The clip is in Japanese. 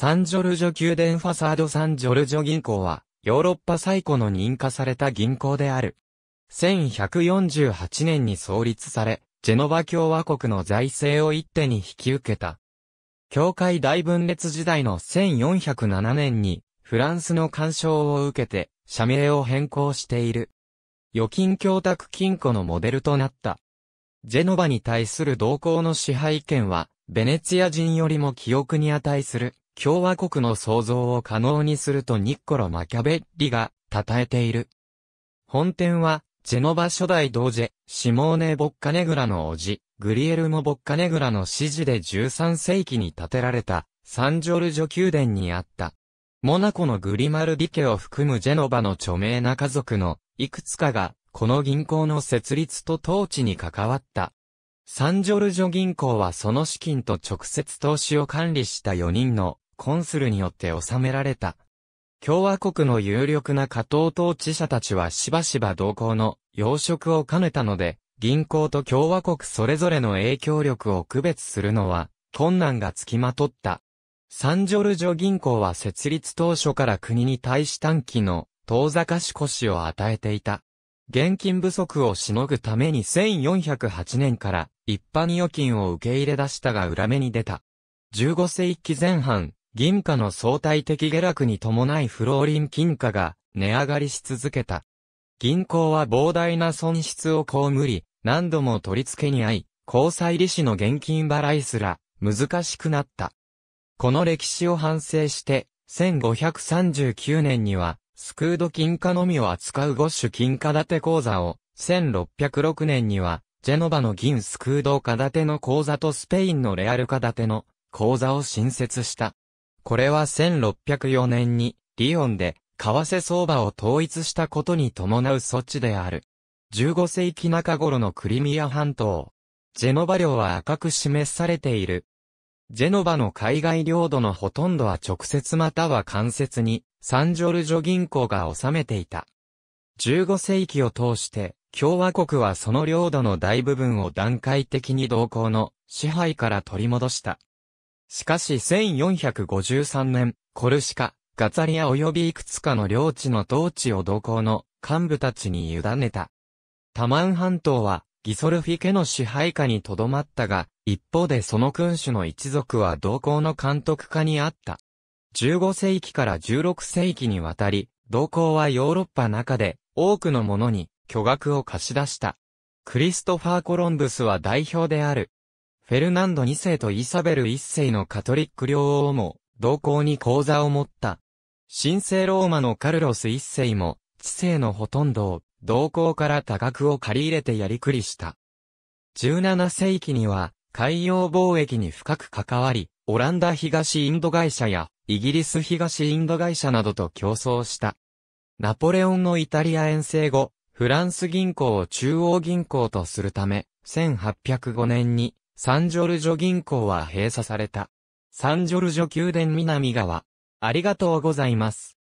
サンジョルジョ宮殿ファサードサンジョルジョ銀行は、ヨーロッパ最古の認可された銀行である。1148年に創立され、ジェノバ共和国の財政を一手に引き受けた。教会大分裂時代の1407年に、フランスの干渉を受けて、社名を変更している。預金供託金庫のモデルとなった。ジェノバに対する同行の支配権は、ベネツィア人よりも記憶に値する。共和国の創造を可能にするとニッコロ・マキャベッリが称えている。本店は、ジェノバ初代同ジェ、シモーネ・ボッカネグラの叔父、グリエルモ・ボッカネグラの指示で13世紀に建てられた、サンジョルジョ宮殿にあった。モナコのグリマルディ家を含むジェノバの著名な家族のいくつかが、この銀行の設立と統治に関わった。サンジョルジョ銀行はその資金と直接投資を管理した4人のコンスルによって収められた。共和国の有力な加藤統治者たちはしばしば同行の要職を兼ねたので、銀行と共和国それぞれの影響力を区別するのは困難がつきまとった。サンジョルジョ銀行は設立当初から国に対し短期の遠ざかし腰を与えていた。現金不足をしのぐために1408年から一般預金を受け入れ出したが裏目に出た。15世紀前半、銀貨の相対的下落に伴いフローリン金貨が値上がりし続けた。銀行は膨大な損失を被り、何度も取り付けに遭い、交際利子の現金払いすら難しくなった。この歴史を反省して、1539年には、スクード金貨のみを扱う五種金貨建て講座を、1606年には、ジェノバの銀スクード貨建ての講座とスペインのレアル貨建ての講座を新設した。これは1604年に、リヨンで、為替相場を統一したことに伴う措置である。15世紀中頃のクリミア半島。ジェノバ領は赤く示されている。ジェノバの海外領土のほとんどは直接または間接に、サンジョルジョ銀行が治めていた。15世紀を通して、共和国はその領土の大部分を段階的に同行の支配から取り戻した。しかし1453年、コルシカ、ガツァリア及びいくつかの領地の統治を同行の幹部たちに委ねた。タマン半島はギソルフィ家の支配下に留まったが、一方でその君主の一族は同行の監督下にあった。15世紀から16世紀にわたり、同行はヨーロッパ中で多くの者に巨額を貸し出した。クリストファー・コロンブスは代表である。フェルナンド2世とイサベル1世のカトリック領王も、同行に講座を持った。神聖ローマのカルロス1世も、知性のほとんどを、同行から多額を借り入れてやりくりした。17世紀には、海洋貿易に深く関わり、オランダ東インド会社や、イギリス東インド会社などと競争した。ナポレオンのイタリア遠征後、フランス銀行を中央銀行とするため、1805年にサンジョルジョ銀行は閉鎖された。サンジョルジョ宮殿南側。ありがとうございます。